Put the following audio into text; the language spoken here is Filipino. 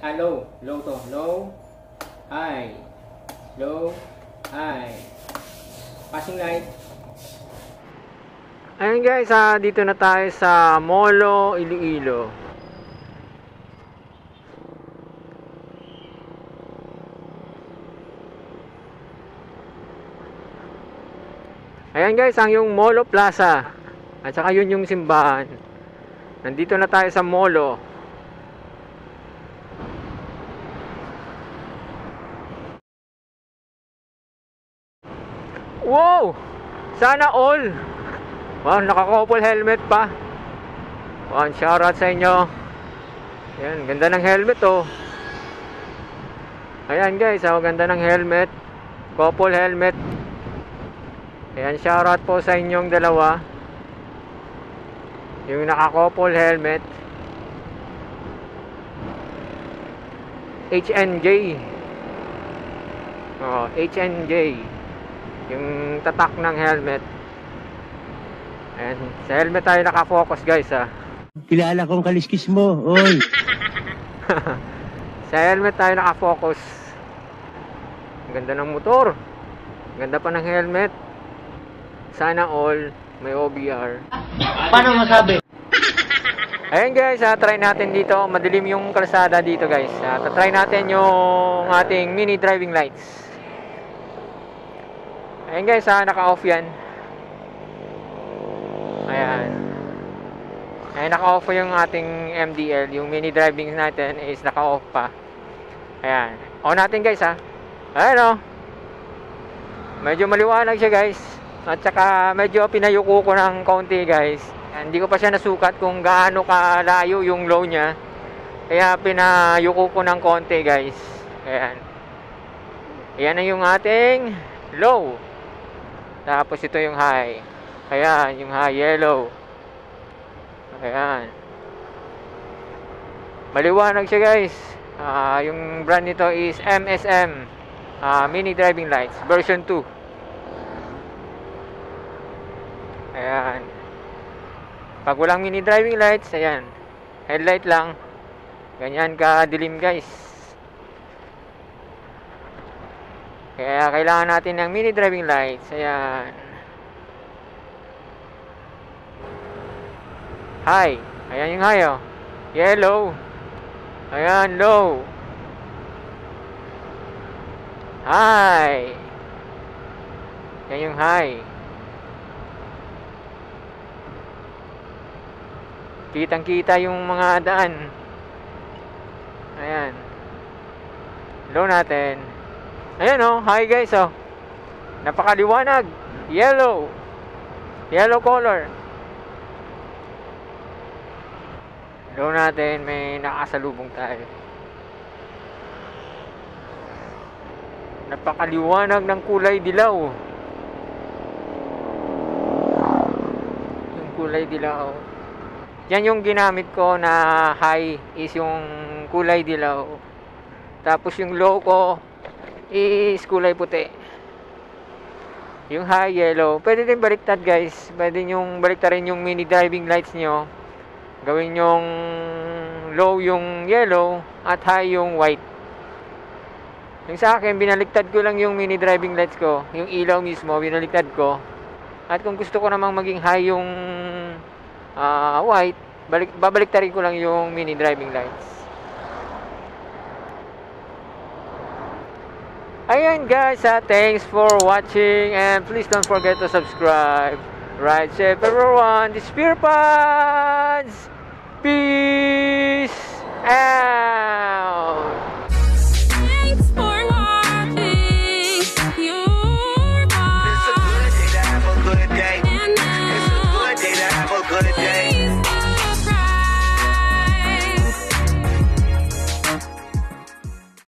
Ah, low. Low to. Low. High. Low. High. Passing light. Ayun guys, ah, dito na tayo sa Molo, Iloilo. Ayan guys, ang yung Molo Plaza. At saka yun yung simbahan. Nandito na tayo sa Molo. Wow! Sana all! Wow, naka-couple helmet pa. One shoutout sa inyo. Ayan, ganda ng helmet oh. Ayan guys, oh, ganda ng helmet. Couple helmet. Ayan, shoutout po sa inyong dalawa. Yung naka-couple helmet. HNJ. Oh, HNJ. Yung tatak ng helmet. Ayan, sa helmet tayo nakafocus guys ah. Kilala kong kaliskis mo, oy. Sa helmet tayo nakafocus. Ang ganda ng motor. Ang Ganda pa ng helmet. Sana all may OBR. Paano masabi? Ayan guys, ah, try natin dito. Madilim yung kalsada dito guys. Ah, try natin yung ating mini driving lights. Ayan guys, ah, naka-off yan. Ayan. Ayan, naka-off yung ating MDL. Yung mini driving natin is naka-off pa. Ayan. On natin guys ha. Ayan o. Medyo maliwanag siya guys. At saka medyo pinayuko ko ng konti guys. Ayan, Hindi ko pa siya nasukat kung gaano kalayo yung low niya. Kaya pinayuko ko ng konti guys. Ayan. Ayan na yung ating low. Tapos ito yung high. Ayan, yung high yellow. Ayan. Maliwanag siya guys. Ah, yung brand nito is MSM ah, Mini Driving Lights version 2. Ayan. Pag walang mini driving lights, ayan. Headlight lang. Ganyan ka dilim guys. Kaya kailangan natin ng mini driving lights. Ayan. High. Ayan yung oh. Yellow. Ayan, low. High. Yan yung high. Kitang kita yung mga daan. Ayan. Low natin. Ayan oh, hi guys oh. Napakaliwanag. Yellow. Yellow color. Low natin, may nakasalubong tayo. Napakaliwanag ng kulay dilaw. Yung kulay dilaw. Yan yung ginamit ko na high is yung kulay dilaw. Tapos yung low ko is kulay puti. Yung high yellow. Pwede din baliktad guys. Pwede yung baliktarin yung mini driving lights nyo. Gawin yung low yung yellow at high yung white. Yung sa akin, binaliktad ko lang yung mini driving lights ko. Yung ilaw mismo, binaliktad ko. At kung gusto ko namang maging high yung ah, white, balik, babaliktarin ko lang yung mini driving lights. Ayan guys, ah, thanks for watching and please don't forget to subscribe. Ride safe everyone, is Spear! Peace out!